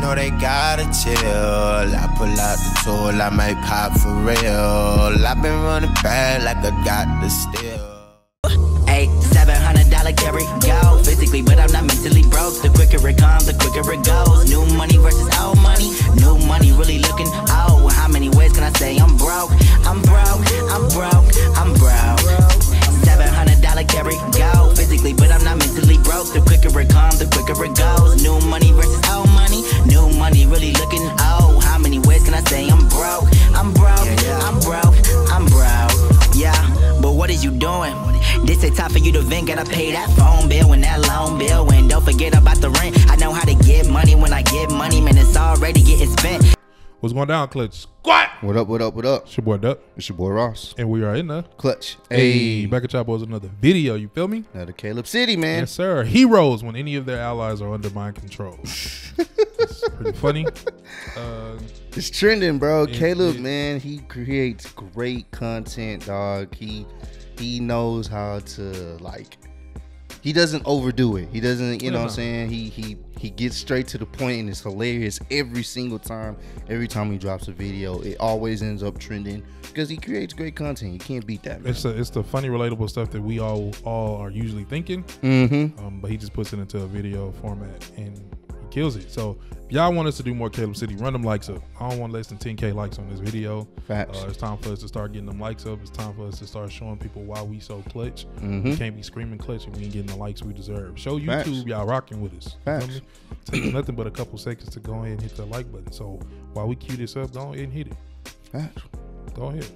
know they gotta chill. I pull out the tool, I might pop for real. I've been running bad like I got the steal. Eight, seven hundred dollar carry go physically, but I'm not mentally broke. The quicker it comes, the quicker it goes. This for you to vent. Gotta pay that phone bill and that loan bill. And don't forget about the rent. I know how to get money when I get money, man. It's already getting spent. What's going down, Clutch? Squad! What up, what up, what up? It's your boy Dub, It's your boy Ross. and we are in the Clutch. Hey, Hey. back at y'all boys another video. You feel me? Another Caleb City, man. Yes, sir. Heroes when any of their allies are under mind control. it's pretty funny. Uh, It's trending, bro. Yeah, Caleb, yeah. man, he creates great content, dog. He he knows how to like he doesn't overdo it. He doesn't, you know what I'm saying? He he he gets straight to the point and it's hilarious every single time. Every time he drops a video, it always ends up trending because he creates great content. You can't beat that, man. it's a, it's the funny, relatable stuff that we all all are usually thinking, Mm-hmm. um, but he just puts it into a video format and kills it. So if y'all want us to do more Caleb City, run them likes up. I don't want less than 10k likes on this video. Facts. Uh, it's time for us to start getting them likes up. It's time for us to start showing people why we so clutch. Mhm. We can't be screaming clutch and we ain't getting the likes we deserve. Show Facts. YouTube y'all rocking with us. You Facts. Takes nothing but a couple seconds to go ahead and hit the like button. So while we cue this up, go ahead and hit it. Facts. Go ahead.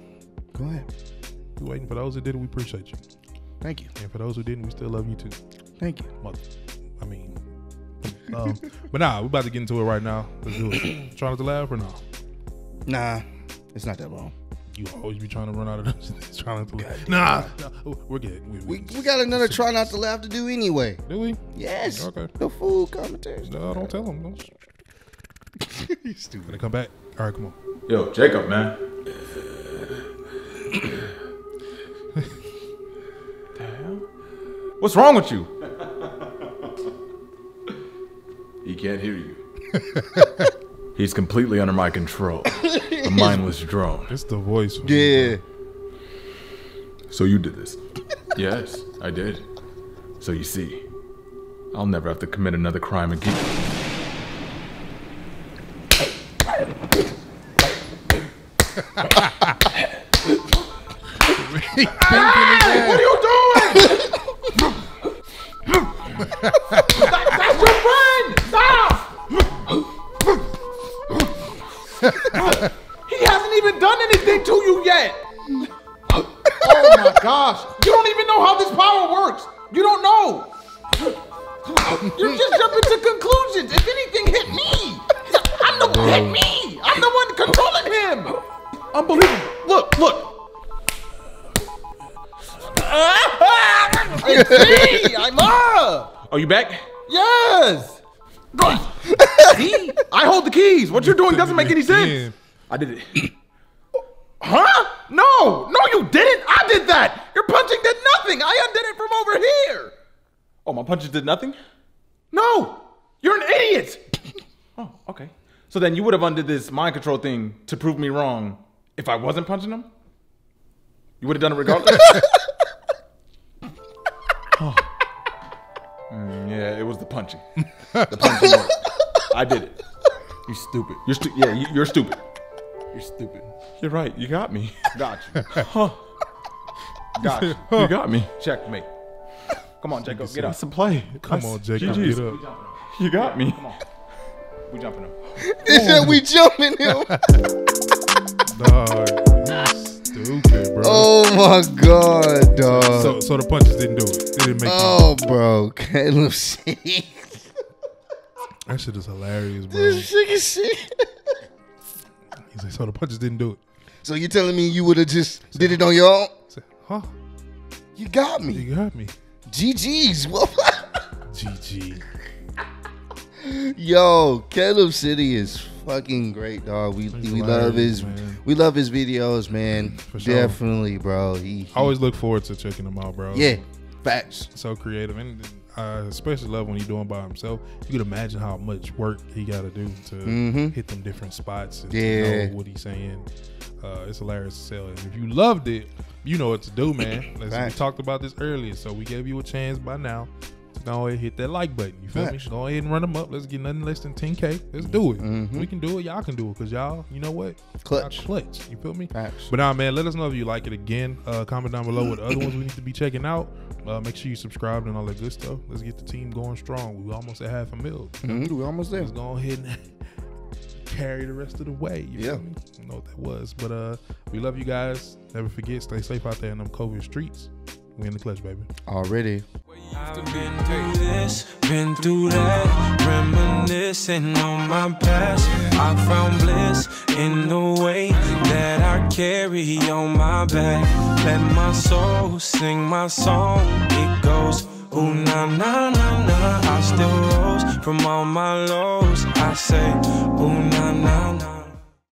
Go ahead. We waiting for those that did it. We appreciate you. Thank you. And for those who didn't, we still love you too. Thank you. Mother. I mean, um, but nah, we about to get into it right now. Let's do it. Trying not to laugh or no? Nah, it's not that long. You always be trying to run out of those. trying not to laugh. Nah, nah, we're good. We, We, we got another try not to laugh to do anyway. do we? Yes. Okay. The food commentaries. No, don't tell them. Don't. you stupid. Gonna come back. All right, come on. Yo, Jacob, man. the hell? What's wrong with you? He can't hear you. He's completely under my control. A mindless drone. It's the voice. Yeah. So you did this? yes, I did. So you see, I'll never have to commit another crime again. What are you doing? he hasn't even done anything to you yet. Oh my gosh! You don't even know how this power works. You don't know. You're just jumping to conclusions. If anything hit me, I'm the hit me. I'm the one controlling him. Unbelievable. Look, look. It's me. I'm up. Are you back? Yes. See? I hold the keys. What you're doing doesn't make any sense. I did it. Huh? No, no, you didn't. I did that. Your punching did nothing. I undid it from over here. Oh, my punches did nothing? No, you're an idiot. Oh, okay. So then you would have undid this mind control thing to prove me wrong if I wasn't punching him? You would have done it regardless? Oh. Mm, yeah, it was the punching. The punching worked. I did it. You stupid. You're stu- yeah, you, you're stupid. You're stupid. You're right. You got me. Got you. Huh. Got you. You got me. Checkmate. Come on, Jacob. Get up. Some play. Come on, Jacob. GG's. Get up. You got me. Come on. We jumping him. He said we jumping him. Dog, you stupid, bro. oh my god, dog. So, so the punches didn't do it. It didn't make oh, bro. Caleb City. That shit is hilarious, bro. this nigga shit. He's like, so the punches didn't do it. So you're telling me you would have just did it on your own? Said, huh? You got me. You got me. GG's. GG. Yo, Caleb City is fucking great, dog. We He's we love his man. we love his videos, man. For sure. Definitely, bro. He, he I always look forward to checking them out, bro. yeah, facts. So creative. And I especially love when he's doing by himself. You could imagine how much work he got to do to hit them different spots and Mm-hmm. Yeah. know what he's saying. Uh, it's hilarious to sell. And if you loved it, you know what to do, man. Let's, we talked about this earlier, so we gave you a chance by now go ahead hit that like button. You feel me? Go ahead and run them up. Let's get nothing less than 10K. Let's do it. Mm-hmm. We can do it. Y'all can do it because y'all, you know what? Clutch. Y'all clutch. You feel me? Facts. But now, man, let us know if you like it again. Uh, comment down below what other ones we need to be checking out. Uh, make sure you subscribe and all that good stuff. Let's get the team going strong. We almost at half a mil. Mhm, we almost there. Let's go ahead and carry the rest of the way. You Yeah. feel me? I know what that was. But uh, we love you guys. Never forget, stay safe out there in them COVID streets. We in the clutch, baby. Already. I've been through this, been through that, reminiscing on my past. I found bliss in the way that I carry on my back. Let my soul sing my song. It goes, ooh na na na na. I still rose from all my lows. I say, ooh na na na.